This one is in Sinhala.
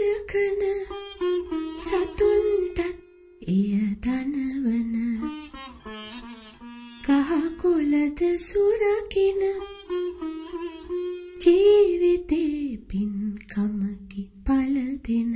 සලකන සතුන්ටත් එය දනවන කහකොලද සුරකින ජීවිතේ පින්කමකි පල දෙන